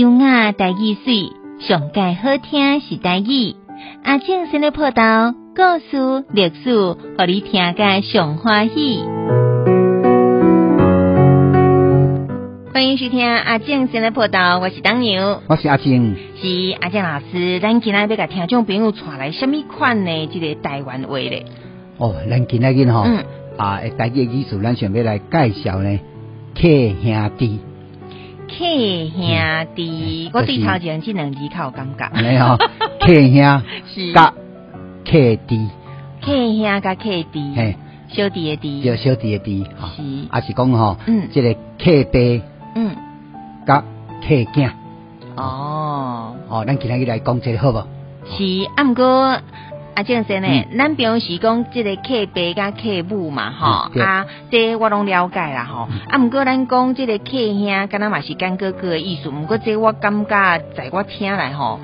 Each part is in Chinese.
优雅大意水，上界好听是大意。阿正新的报道故事历史，互你听个上欢喜。欢迎收听阿正新的报道，我是当牛，我是阿正，是阿正老师。咱今日要甲听众朋友传来什么款呢？这个台湾话咧？哦，咱今日吼，嗯啊，台语的意思，咱想要来介绍呢，客兄弟，客兄弟，我对就是头前这两字较有感觉。安尼吼，客兄是。甲客弟，客兄甲客弟，嘿，小弟的弟，叫小弟的弟，吼是，啊是讲吼，嗯。这个客爸嗯，甲客囝，哦，哦，咱今日来讲这个好无？是，啊毋过。啊，正先呢，嗯咱平时讲即个客爸甲客母嘛，吼啊，这我拢了解啦，吼。啊，毋过咱讲即个客兄，敢若嘛是干哥哥的意思，毋过这我感觉在我听来吼，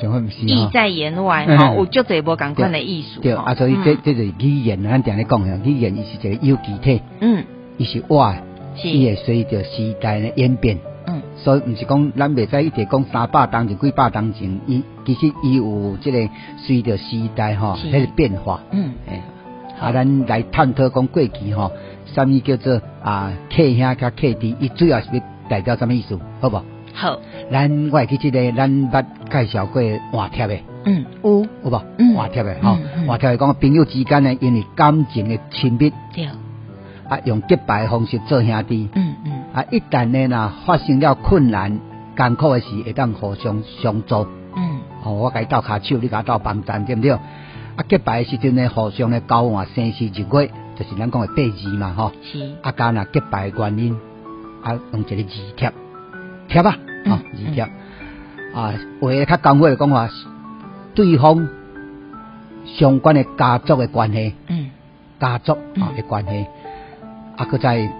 想法毋是。意在言外，嗯吼，有足侪无共款的意思。对，吼啊，所以这嗯这就是语言，咱定咧讲的，语言伊是一个有机体，嗯伊是活的，是伊会随着时代的演变。嗯所以毋是讲咱袂使一直讲三百当前几百当前，伊其实伊有即个随着时代吼，是。迄个变化。嗯。诶，啊，咱来探讨讲过去吼，啥物叫做啊客兄甲客弟，伊主要是要代表什么意思，好无？好，咱我会记即个咱捌介绍过换贴的，嗯。有。有无？嗯。换贴的吼。换贴的讲朋友之间呢，因为感情的亲密，对，啊，用结拜的方式做兄弟。嗯嗯。啊，一旦呢若发生了困难、艰苦的事，会当互相相助。嗯哦，我甲伊斗骹手，你甲我斗帮站，对不对？啊，结拜的时阵呢，互相咧交换生死日月，就是咱讲的八字嘛，吼。是，啊，加若结拜的原因，啊，用一个字贴，贴啊，嗯哦，字贴。啊，话较讲话来讲话，对方相关的家族的关系。嗯家族嗯啊的关系，啊，搁在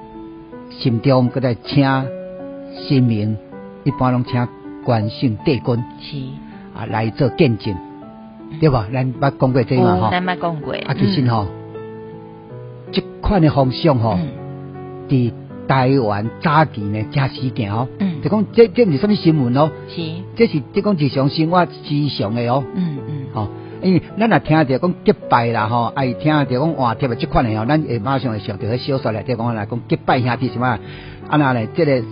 心中搁在请神明，一般拢请关姓帝君是，啊来做见证，对吧？咱捌讲过这个嘛吼，咱捌讲过，啊，其实吼，这款的方向吼，嗯。伫台湾早期呢真实行哦，嗯。就讲这这毋是什么新闻哦，是，这是即讲日常生活时常的哦。嗯嗯。吼、因为咱若听着讲结拜啦吼，爱听着讲换贴的即款的吼，咱会马上会想到迄小说内底讲来讲结拜兄弟什么啊，啊那咧，即个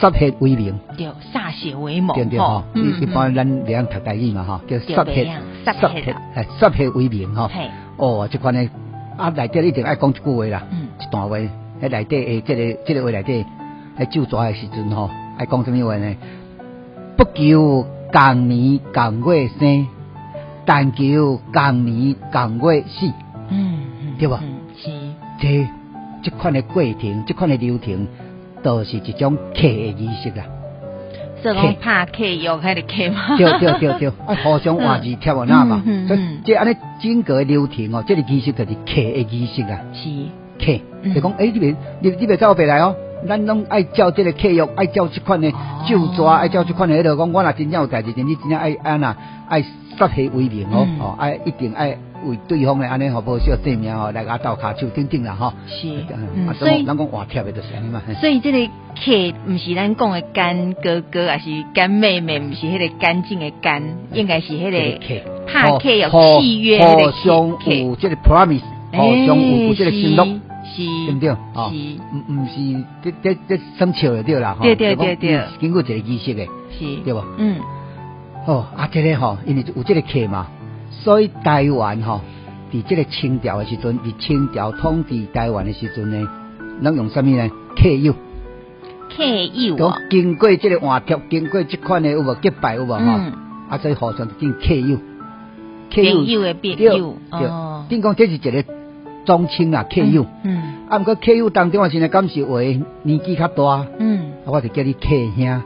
杀血为名，对，歃血为盟，对不对吼？嗯一一般咱袂晓读代语嘛吼，叫对杀血杀血啦哎，杀血为名吼。嘿，哦，即款的啊内底一定爱讲一句话啦，嗯一段话，迄内底诶，即个即个话内底，喺救抓的时阵吼，爱讲什么话呢？不求共年共月生，但求共年共月死。嗯嗯，对吧嗯是，这即款诶过程，即款诶流程，都是一种客的仪式啦。所以讲拍客药迄个客嘛，对对对对，啊，互相换字贴啊那嘛。嗯嗯，所以嗯这安尼整个流程哦，这个仪式就是客的仪式啊。是，客，嗯。就讲诶，你别你你别走别来哦，咱拢爱照这个契约，爱照这款的哦。旧抓，爱照这款的迄个讲，我若真正有代志，你真正爱安那爱杀气为名哦，嗯。哦，爱一定爱为对方的安尼吼无少性命吼来甲斗骹手顶顶啦吼。是，啊，所以咱讲话贴的就是安尼嘛。所以这个客毋是咱讲的干哥哥，还是干妹妹，毋是迄个干净的干，应该是迄个客拍客有互契约互相客有这个 promise，互相有有这个承诺。哎是对不对？哦，是唔唔是，这这这生笑就对啦，吼对对对对经过一个仪式的，是，对吧？嗯哦，啊，这个吼，因为有这个客嘛，所以台湾吼，伫即个清朝的时阵，伫清朝统治台湾的时阵呢，咱用什么呢？客友，客友讲啊，经过即个换贴，经过即款的有无？结拜有无吼？嗯，啊，所以互相就叫客友，客友的别友，对，哦，等讲这是一个宗亲啊，客友。嗯啊，毋过客友当中啊，现在敢是话年纪较大，嗯。啊嗯，我就叫你客兄，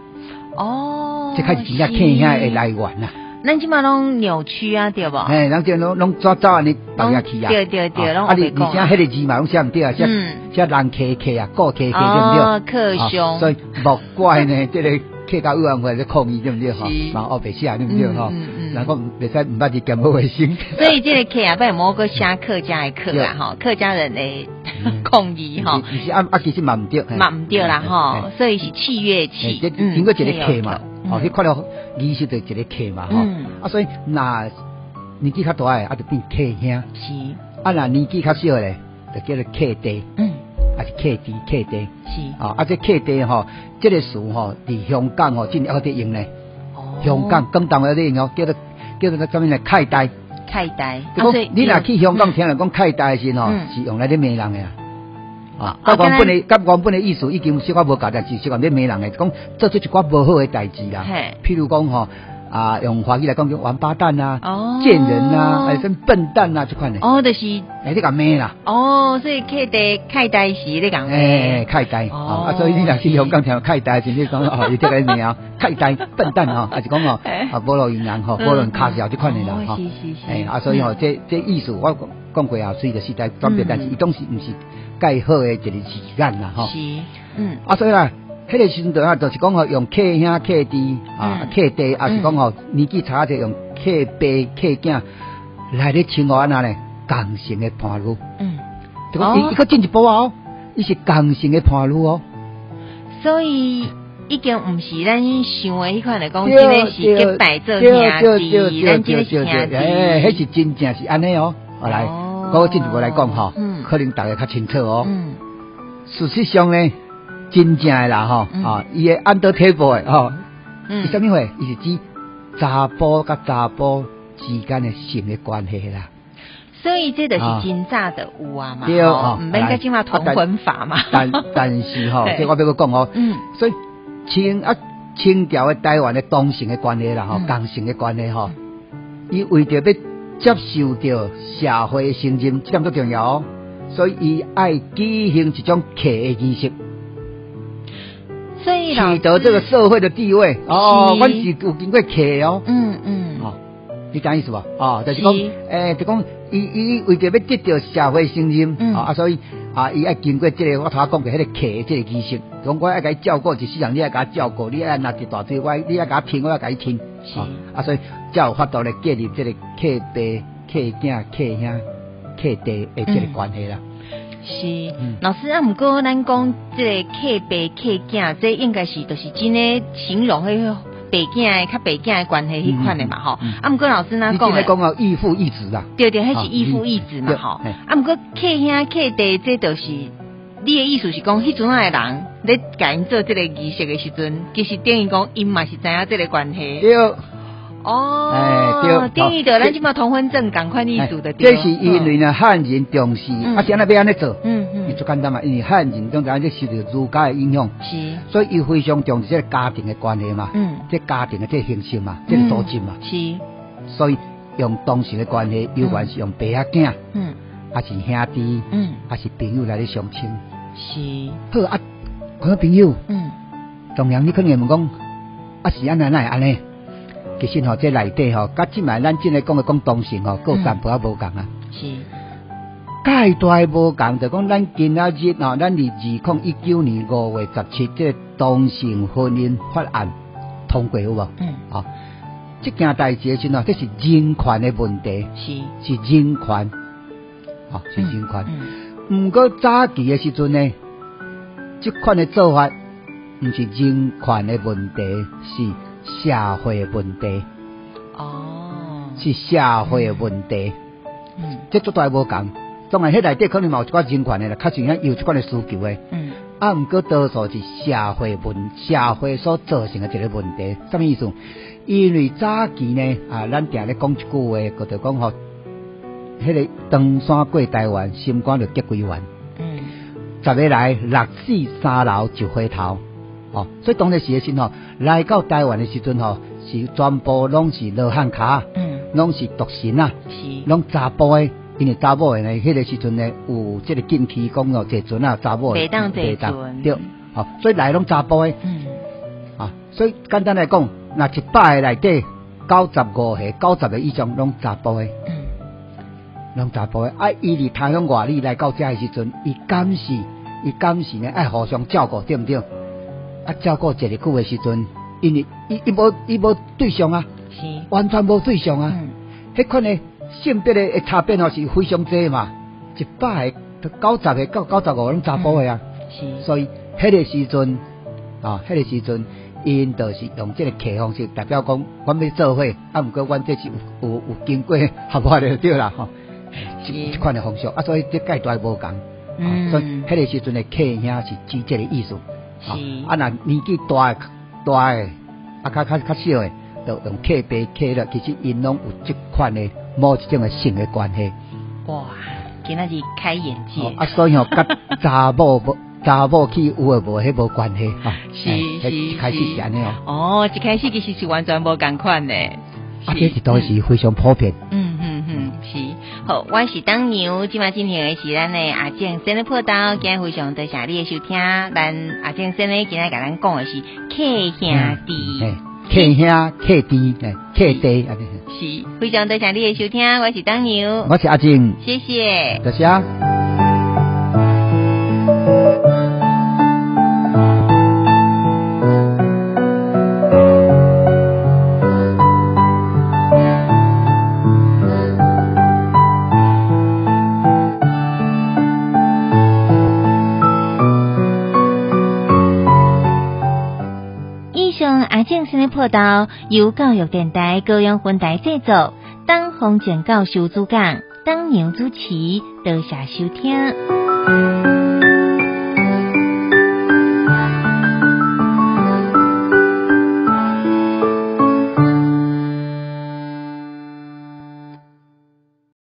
哦，这开始真正客兄的来源啦。咱即马拢扭曲啊，对无？哎，人这拢拢早早安尼放下去啊。对对对啊拢啊，你而有白讲啊且迄个字嘛，拢写毋对啊，写嗯写人客客啊，顾客客对哦不对？客兄啊所以莫怪呢，即个客家委员会咧抗议对不对？哈是，嘛后白写对不对？哈嗯嗯嗯，人讲袂使毋捌去检好卫生。所以即个客啊，不然某个写客家的客啦，吼，客家人的抗议吼。其实啊啊，其实嘛毋对，嘛毋对啦嘿哈，所以是契约嘿契这，经过一个客嘛，哦，嗯迄看了仪式就一个客嘛，吼、嗯啊，所以那年纪较大诶，啊就变客兄，是，啊那年纪较小诶，就叫做客弟，嗯，啊是客弟客弟，是，啊啊这客弟吼，这个词吼，伫香港吼，真还在用呢，哦。香港广东话在用哦，叫做叫做什么呢？凯代。开呆，就讲你若去香港听人讲凯代的时吼，嗯。是用来咧骂人的啊。啊，啊甲原本的敢甲原本的意思已经小可无搞，但是是讲咧骂人诶，讲做出一寡无好诶代志啦嘿。譬如讲吼，啊，用华语来讲叫王八蛋啊，哦。贱人啊，还是笨蛋啊，这款的，哦，就是哎，你讲咩啦，哦，所以开呆开呆时你讲哎，凯代哦。啊，所以你若去香港听开代，是你讲哦，伊这个名啊，开代笨蛋哦，还是讲哦，哎。啊，无路营养吼，嗯。无论卡小这款的啦哦吼是是是，哎，啊，所以吼，这这意思我讲讲过啊，随着时代转变，嗯。但是伊总是毋是介好的一个时间啦吼。是，嗯，啊，所以啦，迄个时阵啊，就是讲吼，用客兄客弟啊嗯，客弟，啊是讲吼，年纪差者用客爸客囝来咧称呼安那咧，共性的伴侣。嗯，就讲伊哦伊佫进一步啊哦，伊是共性的伴侣哦。所以已经毋是咱想的迄款来讲，对真的是结拜做兄弟，咱真的是兄弟，哎，迄是真正是安尼哦。好来，哦我进一步来讲吼嗯，可能大家较清楚哦。嗯，事实上呢，真正的啦吼，嗯。啊，伊的 under table 的吼，嗯。伊什么话？伊是指查甫甲查甫之间诶性诶关系啦。所以这就是啊。真早的有啊嘛，对吼哦毋免甲即嘛同婚法嘛，但但是吼，对。这我要佮讲哦，嗯。所以清啊清朝诶台湾诶同性诶关系啦吼嗯，同性的关系吼，伊为着要接受到社会的承认，这点都重要哦。所以伊爱举行一种客诶仪式，取得这个社会的地位。哦，是阮是有经过客哦。嗯嗯，哦，你讲意思吧？哦，就是讲是，诶、就讲伊伊为着要得到社会信任，嗯啊，所以啊，伊爱经过这、个我头仔讲过迄个客的即个仪式，讲我爱甲伊照顾一世人，你爱甲伊照顾，你爱拿一大堆，我你爱甲伊听，我爱甲伊听，是哦啊，所以才有法度来建立这个客爸、客囝、客兄、客弟的即个关系啦。是嗯老师啊，毋过咱讲即个客白客囝，这应该是就是真诶形容迄个爸囝诶较白囝诶关系迄款诶嘛吼。啊，毋过老师哪讲诶？讲哦，义父义子啦，对对，迄啊是义父义子嘛吼。嘿啊，毋过客兄客弟，这就是你诶意思是讲，迄阵仔诶人咧甲因做即个仪式诶时阵，其实等于讲因嘛是知影即个关系。对。哦，哎对定义着好咱即嘛同婚证赶快立足的哎这是因为呢汉人重视，嗯。啊，是安尼要安尼做，嗯伊嗯最简单嘛，因为汉人总知影这受到儒家的影响，是。所以伊非常重视这个家庭的关系嘛，嗯。这家庭的这个形式嘛，这个组织嘛，是。所以用当时的关系，有关是用爸仔囝，嗯。还是兄弟，嗯。还是朋友来咧相亲。是。好啊，看到朋友，嗯。同样你可能会问讲，啊是安怎会安尼？其实吼，这内底吼，甲即卖咱真来讲诶讲同性吼，各有淡薄仔无共啊。是。介大的无共，就讲咱今仔日吼，咱伫二零一九年五月十七，这个同性婚姻法案通过有无？嗯。啊，这件代志的时候，这是人权的问题，是。是人权，啊，是人权。嗯。毋过早期的时阵呢，即款的做法，毋是人权的问题，是社会的问题，哦是社会的问题。嗯这绝对无共，当然迄内底可能嘛有一寡人权的啦，较像遐有一款的需求的。嗯啊，毋过多数是社会问社会所造成的一个问题，什么意思？因为早期呢，啊，咱定咧讲一句话，个就讲吼，迄、个登山过台湾，心肝就结归完。嗯十个来六四三楼就回头，哦，所以当时时的时吼，来到台湾的时阵吼，是全部拢是罗汉卡，嗯拢是独身啊。是拢查甫的，因为查某的呢，迄、个时阵呢有即个禁区讲哦，坐船啊，查某的坐船对，哦、所以来拢查甫的嗯啊，所以简单来讲，那一百个内底九十五个、九十个以上拢查甫的，嗯拢查甫的。啊，伊伫他乡外里来到遮的时阵，伊敢是伊敢是呢爱互相照顾，对毋对？啊，照顾一个久的时阵，因为伊伊无伊无对象啊，是。完全无对象啊。嗯。迄款的性别的差别哦是非常多嘛，一百个九十个到九十五个拢查甫的啊，是。所以迄个时阵啊，迄、个时阵因就是用这个客方式，代表讲，阮要做伙，啊，毋过阮这是有有有经过合法的对啦吼，一款的方式，啊，所以这阶段无共，嗯，所以迄个时阵的客兄是指这个意思，是啊，若年纪大的大的，啊，较较较小的，就用客爸客了，其实因拢有这款的某一种的性的关系，哇，今仔日开眼界，啊，所以吼，甲查某无。查某去有诶无，迄无关系哈。是是开始是安尼哦。哦，一开始其实是完全无共款的。啊，这是当时非常普遍。好，我是当牛，今晚今天是咱的阿健生的破刀，今天非常多谢你的收听。咱阿健生日今天甲咱讲的是客兄弟，客兄客弟，客弟。是，非常多谢你的收听，我是当牛，我是阿健，谢谢，多谢。以上阿静新的报道由教育电台高阳分台制作，当红警教授主讲，当牛主持，多谢收听。